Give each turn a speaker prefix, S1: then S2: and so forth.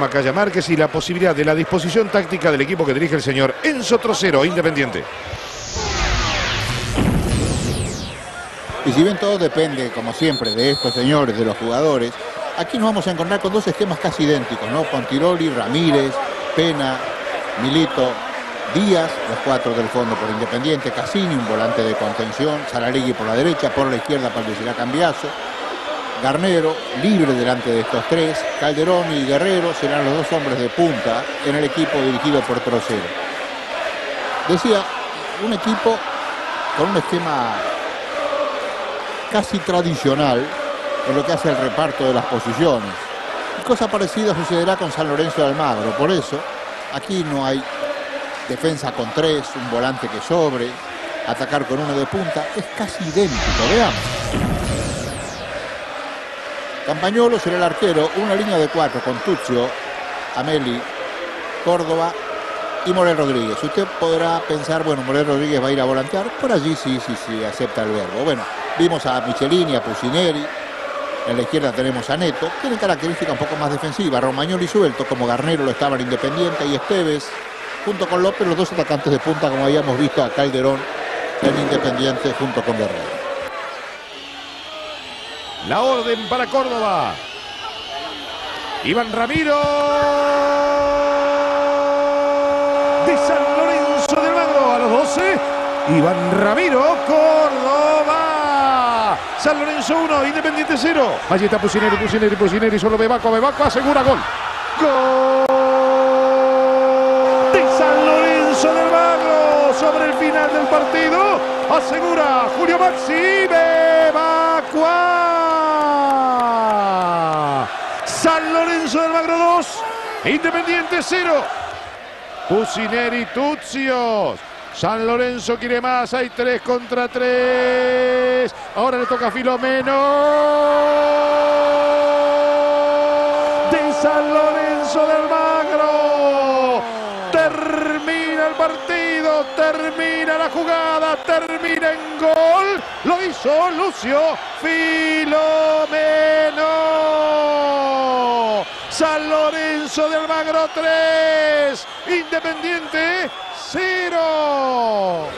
S1: Macaya Márquez y la posibilidad de la disposición táctica del equipo que dirige el señor Enzo Trocero, Independiente.
S2: Y si bien todo depende, como siempre, de estos señores, de los jugadores, aquí nos vamos a encontrar con dos esquemas casi idénticos, ¿no? Pontiroli, Ramírez, Pena, Milito, Díaz, los cuatro del fondo por Independiente, Cassini, un volante de contención, Saralegui por la derecha, por la izquierda aparecerá Cambiazo, Garnero, libre delante de estos tres, Calderón y Guerrero serán los dos hombres de punta en el equipo dirigido por Trocero. Decía, un equipo con un esquema casi tradicional en lo que hace el reparto de las posiciones. Y cosa parecida sucederá con San Lorenzo de Almagro. Por eso, aquí no hay defensa con tres, un volante que sobre, atacar con uno de punta. Es casi idéntico, veamos. Campañolo será el arquero, una línea de cuatro con Tuccio, Ameli, Córdoba y Morel Rodríguez. Usted podrá pensar, bueno, Morel Rodríguez va a ir a volantear. Por allí sí, sí, sí, acepta el verbo. Bueno, vimos a Michelini, a Pusineri. En la izquierda tenemos a Neto. Tiene característica un poco más defensiva. Romagnoli suelto, como Garnero lo estaba en Independiente. Y Esteves, junto con López, los dos atacantes de punta, como habíamos visto a Calderón en Independiente, junto con Guerrero.
S1: La orden para Córdoba. Iván Ramiro. De San Lorenzo del Magro a los 12. Iván Ramiro, Córdoba. San Lorenzo 1, Independiente 0. Allí está Pusineri, Pusineri, Pusineri. Solo Bebaco, Bebaco asegura gol. Gol de San Lorenzo del Magro sobre el final del partido. Asegura Julio Maxi Bebacua. San Lorenzo del Magro 2, Independiente 0. Pusineri Tucios. San Lorenzo quiere más, hay 3 contra 3. Ahora le toca a Filomeno. De San Lorenzo del Magro. Termina el partido, termina la jugada, termina en gol. Lo hizo Lucio Filomeno. San Lorenzo del Magro 3, Independiente 0.